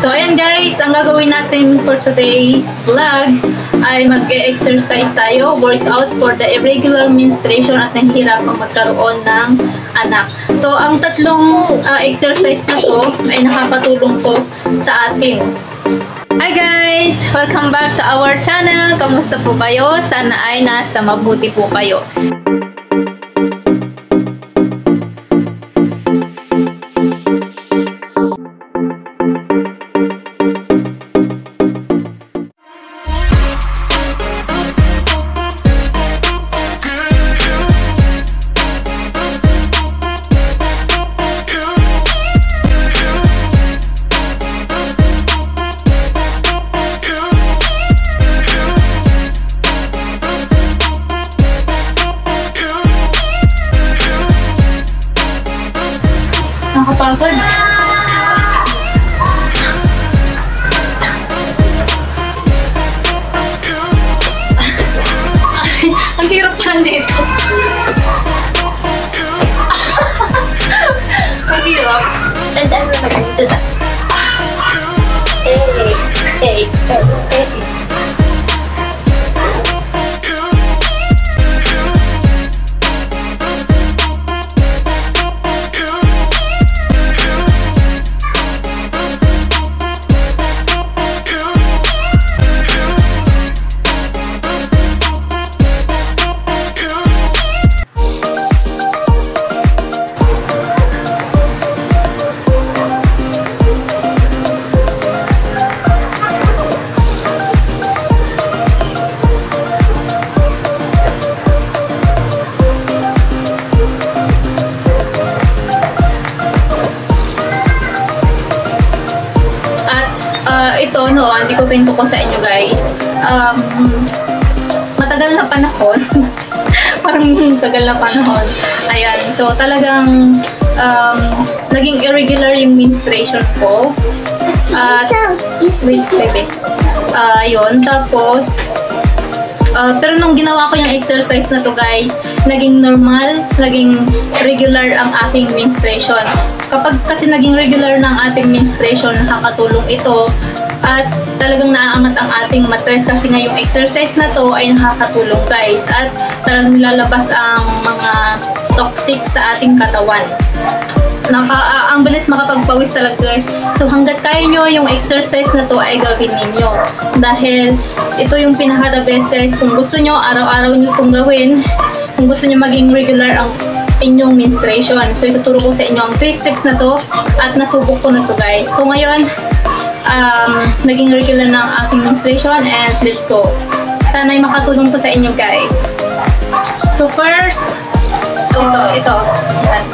So, ayan guys, ang gagawin natin for today's vlog ay mag-exercise tayo, workout for the irregular menstruation at nahihirapang magkaroon ng anak. So, ang tatlong uh, exercise na to ay nakapatulong to sa atin. Hi guys! Welcome back to our channel. Kamusta po kayo? Sana ay nasa mabuti po kayo. Nakapagod. Ang hirap lang dito. Ang hirap. Na. Eh, ito, no, hindi ko pinto ko sa inyo guys. Um, matagal na panahon. Parang tagal na panahon. Ayan. So, talagang um, naging irregular yung menstruation ko. At, wait, baby. Ah, yun. Tapos, ah, pero nung ginawa ko yung exercise na to guys, naging normal, naging regular ang aking menstruation. Kapag kasi naging regular ng ating menstruation, nakakatulong ito at talagang naaangat ang ating matres kasi nga yung exercise na to ay nakakatulong guys at talagang nilalabas ang mga toxic sa ating katawan naka, ah, ang bilis makapagpawis talaga guys. So hanggat kaya nyo yung exercise na to ay gawin ninyo. Dahil ito yung pinaka the best guys. Kung gusto nyo, araw-araw nyo itong gawin. Kung gusto nyo maging regular ang inyong menstruation. So ituturo ko sa inyo ang 3 steps na to at nasubok ko na to guys. So ngayon, um, naging regular ang aking menstruation and let's go. Sana'y makatulong to sa inyo guys. So first, ito, ito. Yan.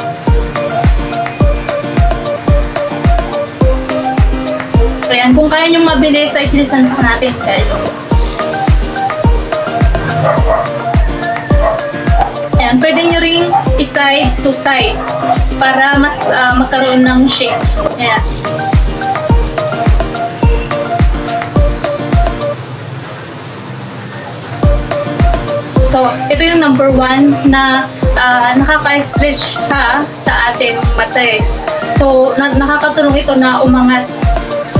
Ayan, kung kaya nyo mabilis, ay bilisan pa natin, guys. Ayan, pwede nyo ring side to side para mas ah, magkaroon ng shape. Ayan. So, ito yung number one na ah, nakaka-stretch ka sa ating matres. So, na- nakakatulong ito na umangat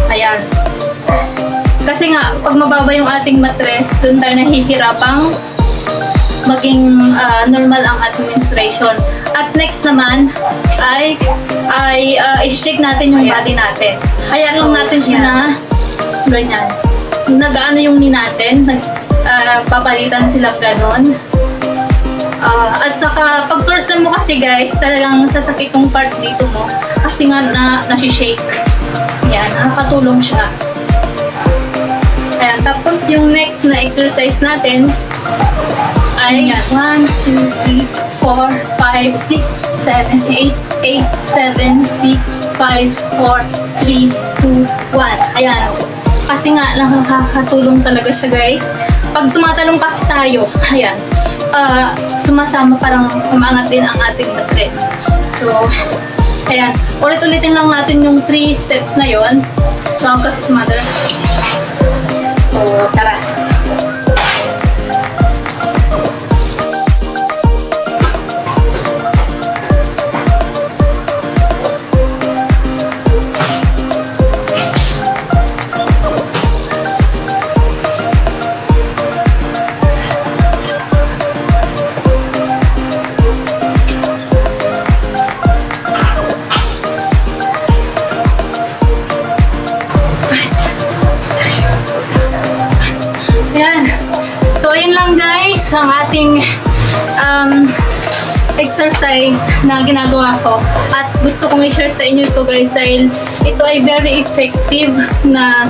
Ayan. Kasi nga, pag mababa yung ating matres, doon tayo nahihirapang maging ah, normal ang administration. At next naman ay ay ah, i-shake natin yung body natin. Hayaan lang natin siya na ganyan. Nagaano yung ni natin, nag, ah, papalitan sila ganon. Ah, at saka, pag time mo kasi guys, talagang sasakit yung part dito mo. Kasi nga na, nasi-shake. Yan, nakakatulong siya. Ayan, tapos yung next na exercise natin ay yan. 1, 2, 3, 4, 5, 6, 7, 8, 8, 7, 6, 5, 4, 3, 2, 1. Ayan. Kasi nga, nakakatulong talaga siya guys. Pag tumatalong kasi tayo, ayan, ah, sumasama parang umangat din ang ating matres. So, ayan, ulit-ulitin lang natin yung 3 steps na yon. So, kasi sumadala. So, tara. Ating um, exercise na ginagawa ko at gusto kong i-share sa inyo ito guys dahil ito ay very effective na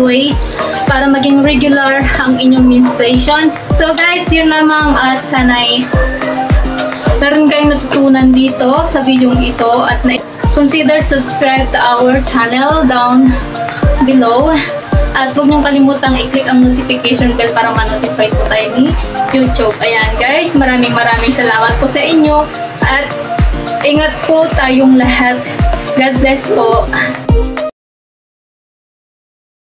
ways para maging regular ang inyong menstruation. So guys, yun lamang at sanay meron kayong natutunan dito sa video ito at consider subscribe to our channel down below. At huwag niyong kalimutang i-click ang notification bell para ma-notify po tayo ni YouTube. Ayan guys, maraming maraming salamat po sa inyo at ingat po tayong lahat. God bless po.